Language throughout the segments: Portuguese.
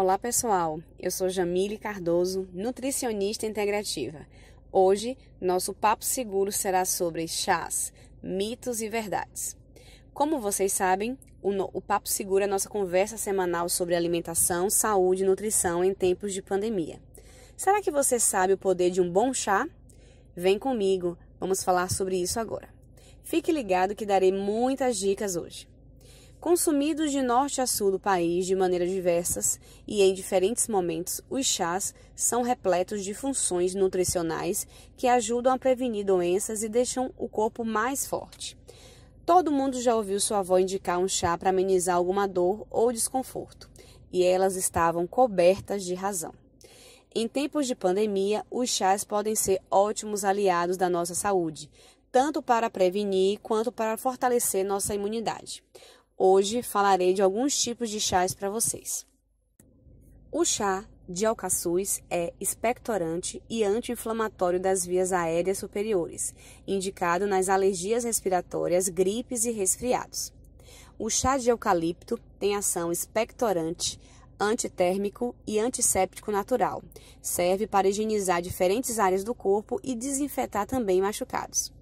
Olá pessoal, eu sou Jamile Cardoso, nutricionista integrativa. Hoje, nosso papo seguro será sobre chás, mitos e verdades. Como vocês sabem, o, o Papo Seguro é nossa conversa semanal sobre alimentação, saúde e nutrição em tempos de pandemia. Será que você sabe o poder de um bom chá? Vem comigo, vamos falar sobre isso agora. Fique ligado que darei muitas dicas hoje. Consumidos de norte a sul do país de maneiras diversas e em diferentes momentos, os chás são repletos de funções nutricionais que ajudam a prevenir doenças e deixam o corpo mais forte. Todo mundo já ouviu sua avó indicar um chá para amenizar alguma dor ou desconforto, e elas estavam cobertas de razão. Em tempos de pandemia, os chás podem ser ótimos aliados da nossa saúde, tanto para prevenir quanto para fortalecer nossa imunidade. Hoje falarei de alguns tipos de chás para vocês. O chá de alcaçuz é expectorante e anti-inflamatório das vias aéreas superiores, indicado nas alergias respiratórias, gripes e resfriados. O chá de eucalipto tem ação expectorante, antitérmico e antisséptico natural. Serve para higienizar diferentes áreas do corpo e desinfetar também machucados.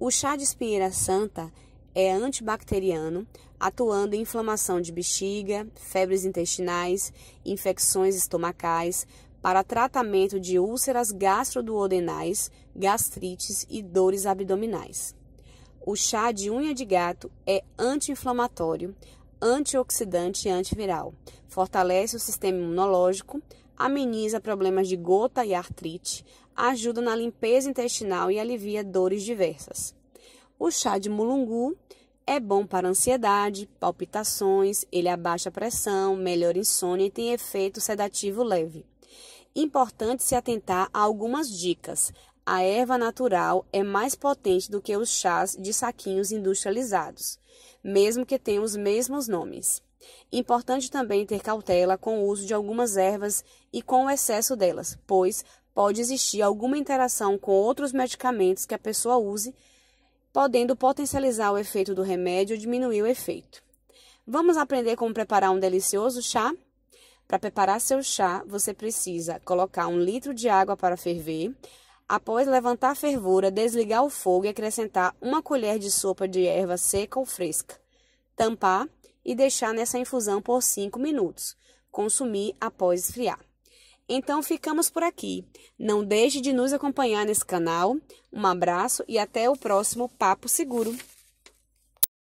O chá de espinheira santa é antibacteriano, atuando em inflamação de bexiga, febres intestinais, infecções estomacais, para tratamento de úlceras gastroduodenais, gastrites e dores abdominais. O chá de unha de gato é anti-inflamatório, antioxidante e antiviral. Fortalece o sistema imunológico, ameniza problemas de gota e artrite, ajuda na limpeza intestinal e alivia dores diversas. O chá de mulungu é bom para ansiedade, palpitações, ele abaixa a pressão, melhora insônia e tem efeito sedativo leve. Importante se atentar a algumas dicas. A erva natural é mais potente do que os chás de saquinhos industrializados, mesmo que tenham os mesmos nomes. Importante também ter cautela com o uso de algumas ervas e com o excesso delas, pois pode existir alguma interação com outros medicamentos que a pessoa use podendo potencializar o efeito do remédio ou diminuir o efeito. Vamos aprender como preparar um delicioso chá? Para preparar seu chá, você precisa colocar um litro de água para ferver. Após levantar a fervura, desligar o fogo e acrescentar uma colher de sopa de erva seca ou fresca. Tampar e deixar nessa infusão por 5 minutos. Consumir após esfriar. Então ficamos por aqui. Não deixe de nos acompanhar nesse canal. Um abraço e até o próximo Papo Seguro.